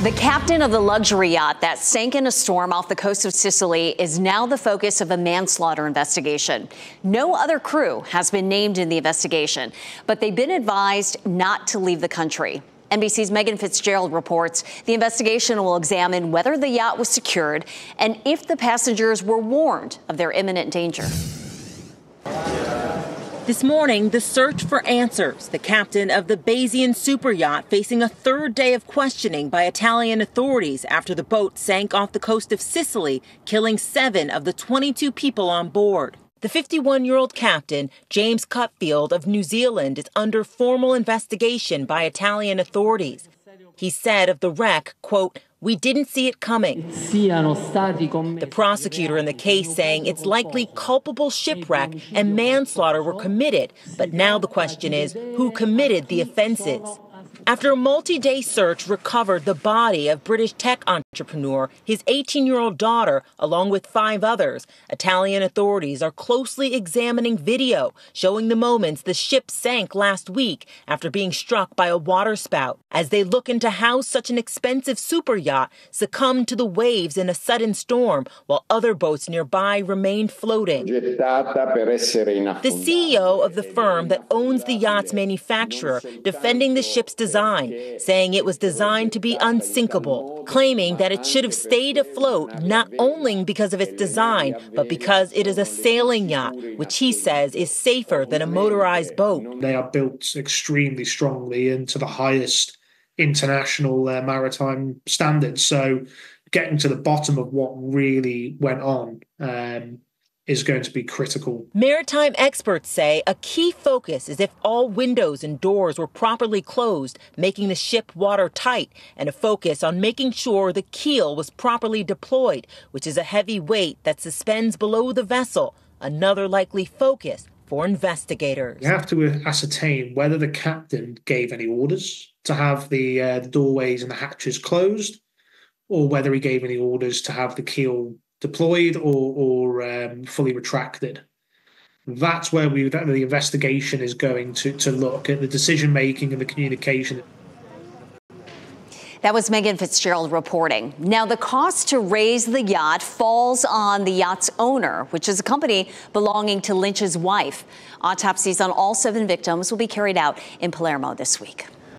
The captain of the luxury yacht that sank in a storm off the coast of Sicily is now the focus of a manslaughter investigation. No other crew has been named in the investigation, but they've been advised not to leave the country. NBC's Megan Fitzgerald reports the investigation will examine whether the yacht was secured and if the passengers were warned of their imminent danger. This morning, the search for answers. The captain of the Bayesian super yacht facing a third day of questioning by Italian authorities after the boat sank off the coast of Sicily, killing seven of the 22 people on board. The 51 year old captain, James Cutfield of New Zealand, is under formal investigation by Italian authorities. He said of the wreck, quote, we didn't see it coming. The prosecutor in the case saying it's likely culpable shipwreck and manslaughter were committed, but now the question is who committed the offenses? After a multi day search recovered the body of British tech entrepreneur, his 18 year old daughter, along with five others, Italian authorities are closely examining video showing the moments the ship sank last week after being struck by a waterspout as they look into how such an expensive super yacht succumbed to the waves in a sudden storm while other boats nearby remained floating. The CEO of the firm that owns the yacht's manufacturer defending the ship's design design, saying it was designed to be unsinkable, claiming that it should have stayed afloat not only because of its design, but because it is a sailing yacht, which he says is safer than a motorized boat. They are built extremely strongly into the highest international uh, maritime standards. So, getting to the bottom of what really went on um, is going to be critical. Maritime experts say a key focus is if all windows and doors were properly closed, making the ship watertight, and a focus on making sure the keel was properly deployed, which is a heavy weight that suspends below the vessel, another likely focus for investigators. You have to ascertain whether the captain gave any orders to have the, uh, the doorways and the hatches closed, or whether he gave any orders to have the keel deployed or, or um, fully retracted. That's where we the investigation is going to, to look at the decision making and the communication. That was Megan Fitzgerald reporting. Now, the cost to raise the yacht falls on the yacht's owner, which is a company belonging to Lynch's wife. Autopsies on all seven victims will be carried out in Palermo this week.